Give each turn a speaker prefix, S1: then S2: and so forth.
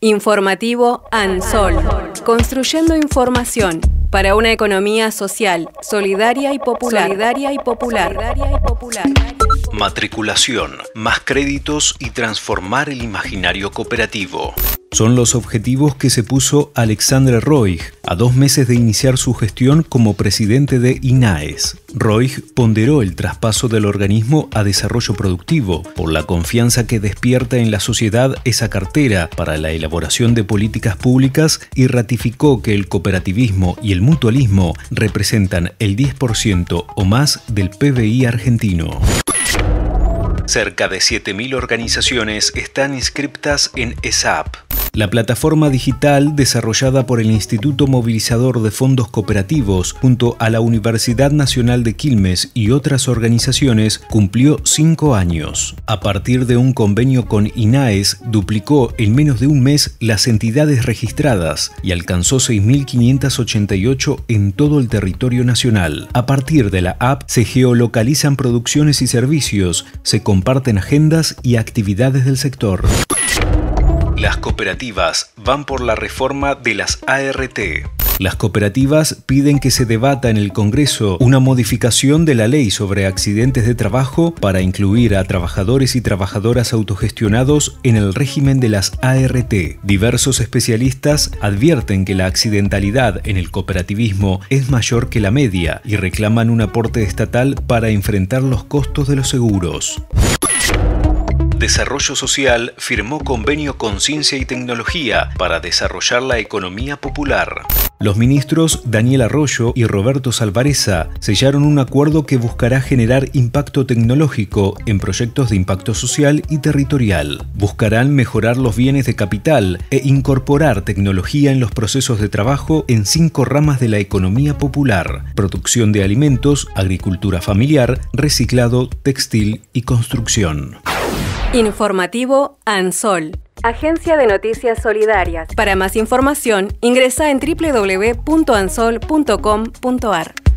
S1: Informativo ANSOL. Construyendo información para una economía social, solidaria y popular. Solidaria y popular.
S2: Matriculación, más créditos y transformar el imaginario cooperativo.
S3: Son los objetivos que se puso Alexandre Roig a dos meses de iniciar su gestión como presidente de INAES. Roig ponderó el traspaso del organismo a desarrollo productivo por la confianza que despierta en la sociedad esa cartera para la elaboración de políticas públicas y ratificó que el cooperativismo y el mutualismo representan el 10% o más del PBI argentino.
S2: Cerca de 7.000 organizaciones están inscriptas en ESAP,
S3: la plataforma digital desarrollada por el Instituto Movilizador de Fondos Cooperativos junto a la Universidad Nacional de Quilmes y otras organizaciones cumplió cinco años. A partir de un convenio con INAES, duplicó en menos de un mes las entidades registradas y alcanzó 6.588 en todo el territorio nacional. A partir de la app se geolocalizan producciones y servicios, se comparten agendas y actividades del sector.
S2: Las cooperativas van por la reforma de las ART.
S3: Las cooperativas piden que se debata en el Congreso una modificación de la ley sobre accidentes de trabajo para incluir a trabajadores y trabajadoras autogestionados en el régimen de las ART. Diversos especialistas advierten que la accidentalidad en el cooperativismo es mayor que la media y reclaman un aporte estatal para enfrentar los costos de los seguros.
S2: Desarrollo Social firmó convenio con Ciencia y Tecnología para desarrollar la economía popular.
S3: Los ministros Daniel Arroyo y Roberto Salvareza sellaron un acuerdo que buscará generar impacto tecnológico en proyectos de impacto social y territorial. Buscarán mejorar los bienes de capital e incorporar tecnología en los procesos de trabajo en cinco ramas de la economía popular, producción de alimentos, agricultura familiar, reciclado, textil y construcción.
S1: Informativo ANSOL. Agencia de Noticias Solidarias. Para más información, ingresa en www.ansol.com.ar.